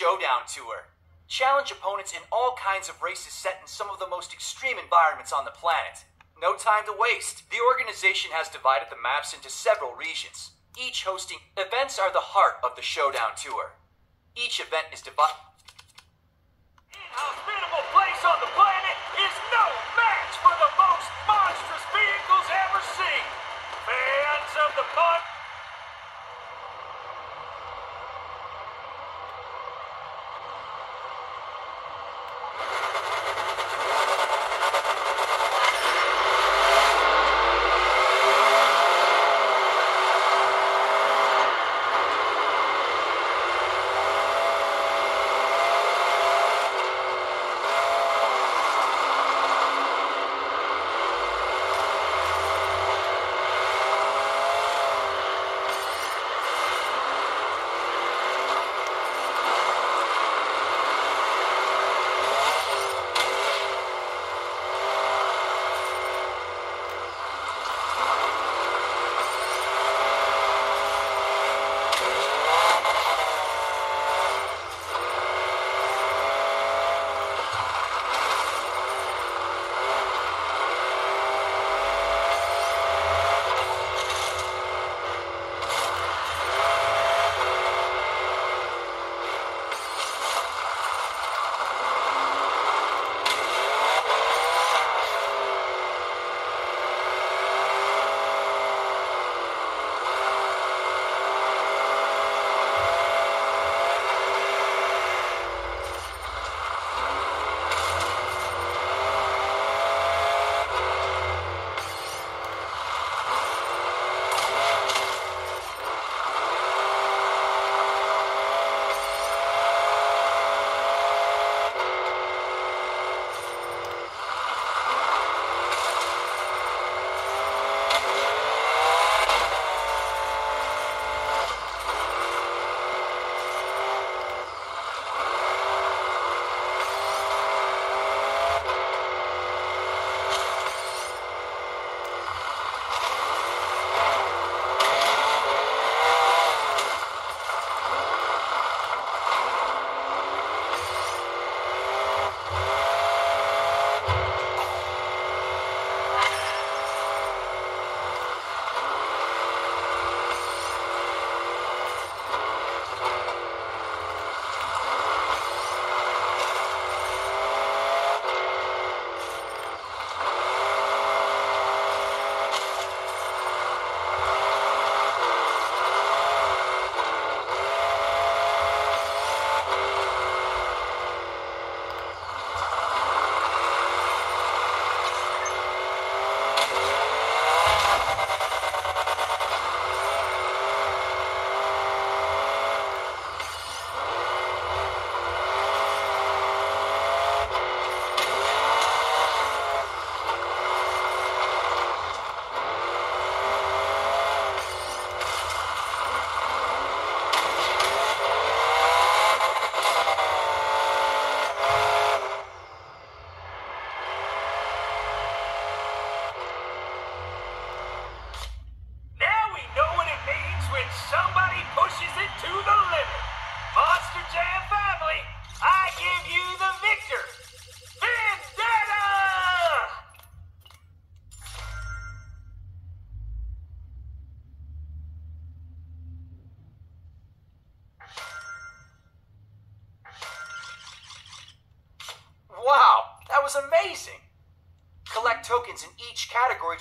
Showdown Tour. Challenge opponents in all kinds of races set in some of the most extreme environments on the planet. No time to waste. The organization has divided the maps into several regions, each hosting events are the heart of the Showdown Tour. Each event is divided. Inhospitable place on the amazing! Collect tokens in each category.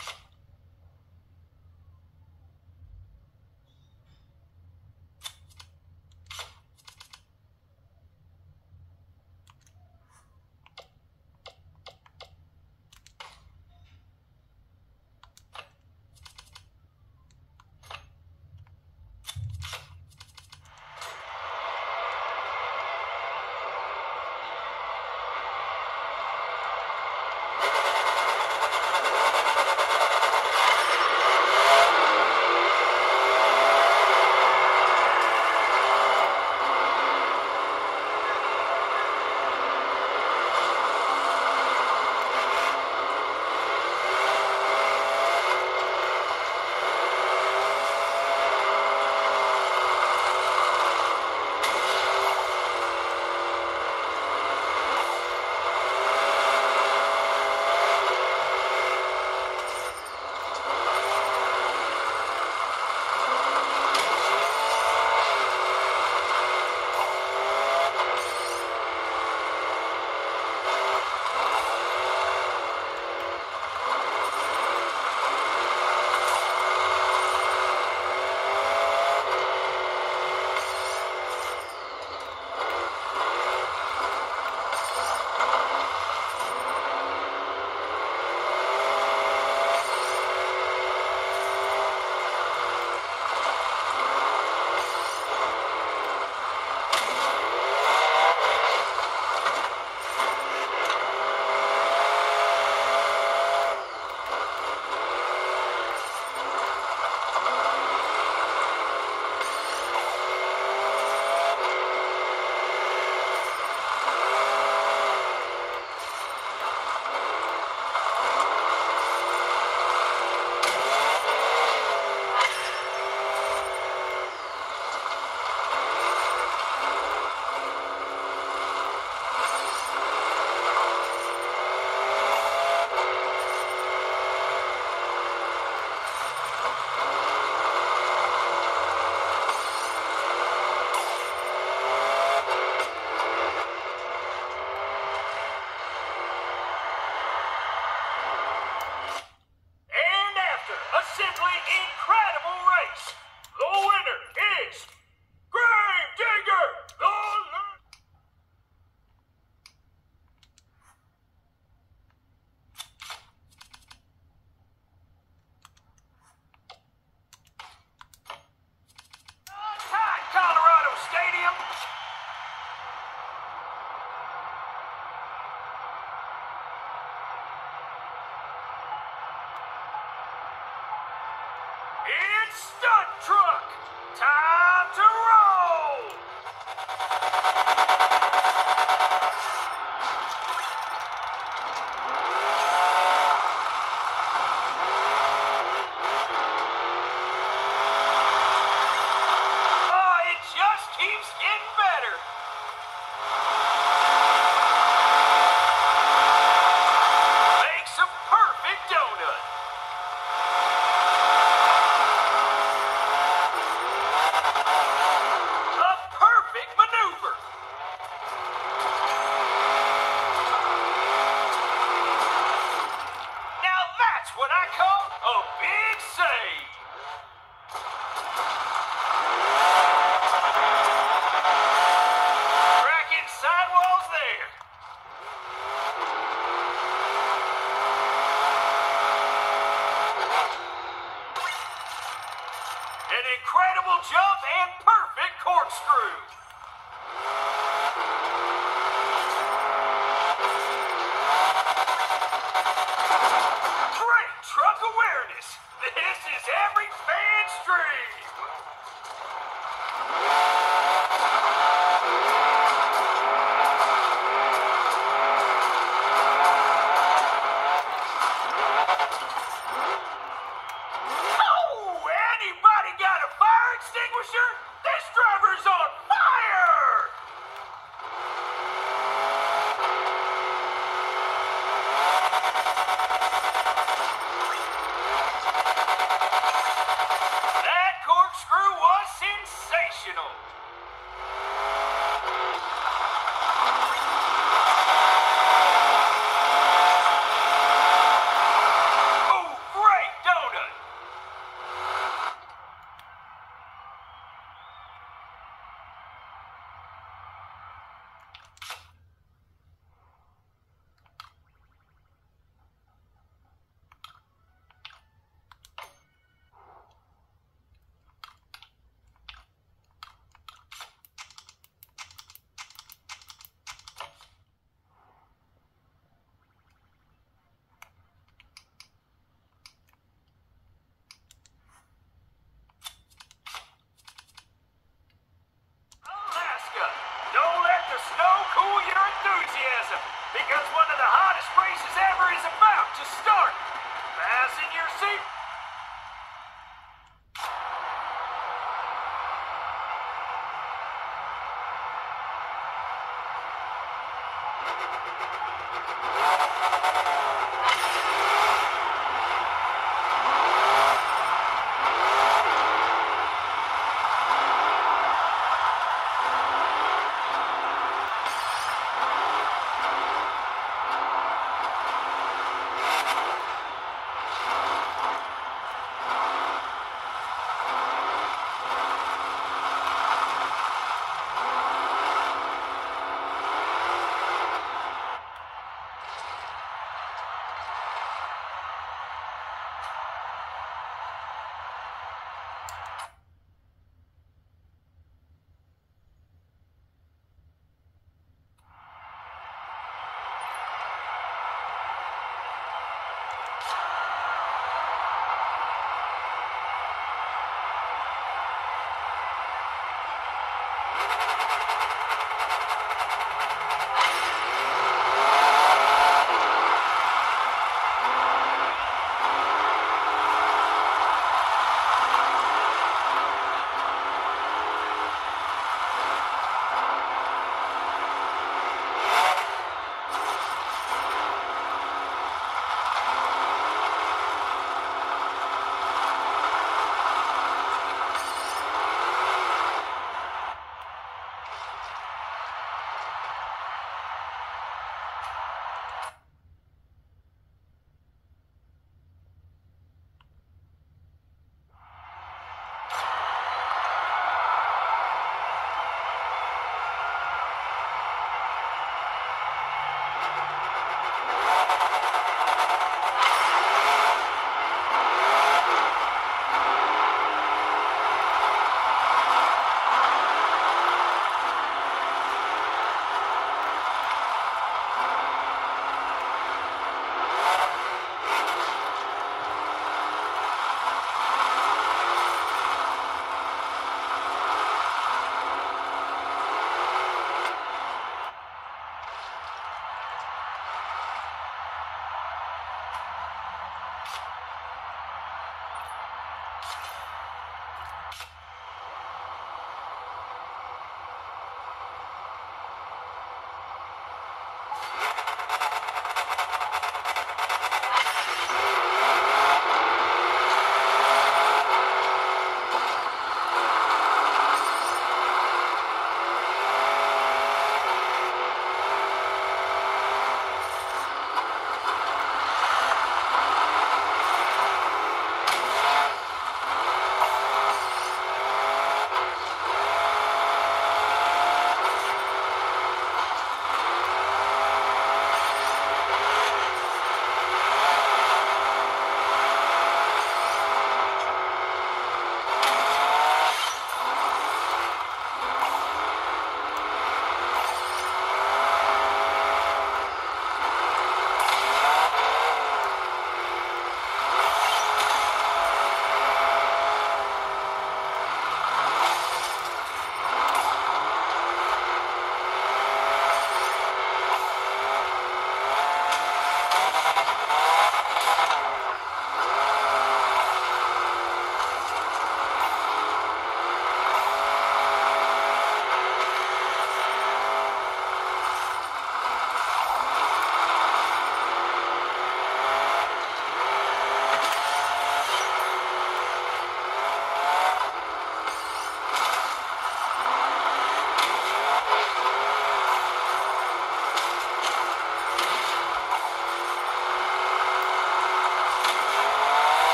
An incredible jump and perfect corkscrew. Great truck awareness. This is every fan's dream. you